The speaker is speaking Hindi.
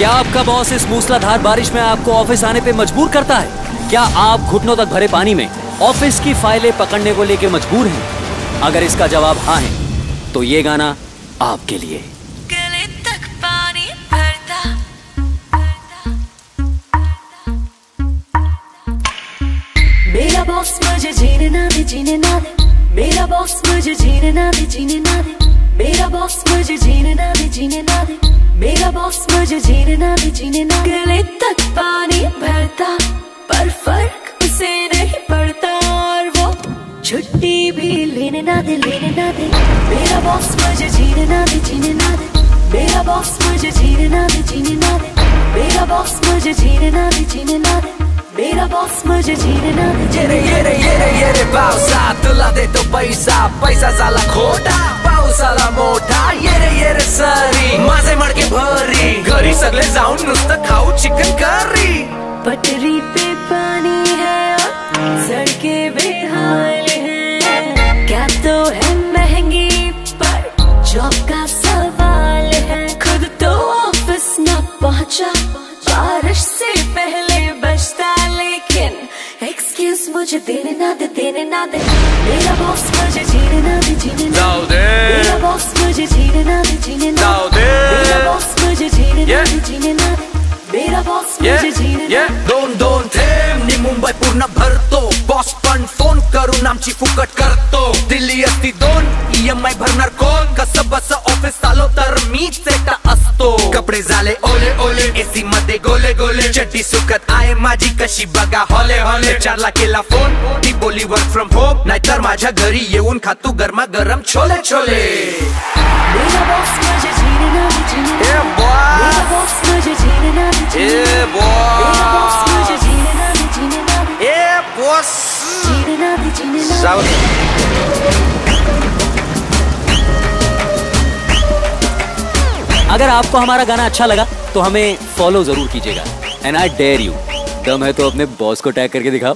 क्या आपका बॉस इस मूसलाधार बारिश में आपको ऑफ़िस आने पे मजबूर करता है? क्या आप घुटनों तक भरे पानी में ऑफ़िस की फाइलें पकड़ने को लेके मजबूर हैं? अगर इसका जवाब हाँ है तो ये गाना आपके लिए। मेरा बॉस मुझे जीने ना दे, जीने ना दे। मेरा बॉस मुझे जीने ना दे, जीने ना दे। मेरा बॉस मुझे जीने ना दे जीने ना दे मेरा बॉस मुझे जीने ना दे जीने ना दे गले तक पानी भरता पर फ़र्क उसे नहीं पड़ता और वो छुट्टी भी लेने ना दे लेने ना दे मेरा बॉस मुझे जीने ना दे जीने ना दे मेरा बॉस मुझे जीने ना दे जीने ना दे मेरा बॉस मुझे जीने ना दे जीने ना दे मेरा बॉस मुझे जीने ना दे येरे येरे येरे येरे पावसा तुला देतो पैसा पैसा झाला खोटा पाऊस आला मोठा येरे येरे सरी। माझे मडके भरी, घरी सगळे जाऊन नुसतं खाऊ चिकन करी पटरी पे पानी है, सड़के बेहाल है। क्या तो है महँगी, पर जॉब का सवाल है। खुद तो ऑफ़िस न पहुँचा, बारिश से पहले बचता, लेकिन एक्सक्यूज मुझे देने ना दे, देने ना दे। मेरा बॉस मुझे जीने ना दे, जीने ना जीने ना दे जीने ना जाऊ दे दे मेरा बॉस मुझे जीने ना Yeah. दे जीने ना दे मेरा बॉस ये मुझे जीने ये ना दोन दोन थेंबनी मुंबई पूर्ण भरतो बॉस पण फोन करून आमची फुकट करतो दिल्ली असती दोन ईएमआय भरणार कोण कसं बस ऑफिस चालो तर मीच एकटा असतो कपडे झाले ओले ओले एसी मध्ये गोले गोले चड्डी सुकत आहे माझी कशी बघा हॉले हॉले चारला केला फोन ती बोली वर्क फ्रॉम होम नाहीतर माझ्या घरी येऊन खातू गरमा गरम छोले छोले अगर आपको हमारा गाना अच्छा लगा तो हमें फॉलो ज़रूर कीजिएगा। एंड आई डेयर यू दम है तो अपने बॉस को टैग करके दिखाओ।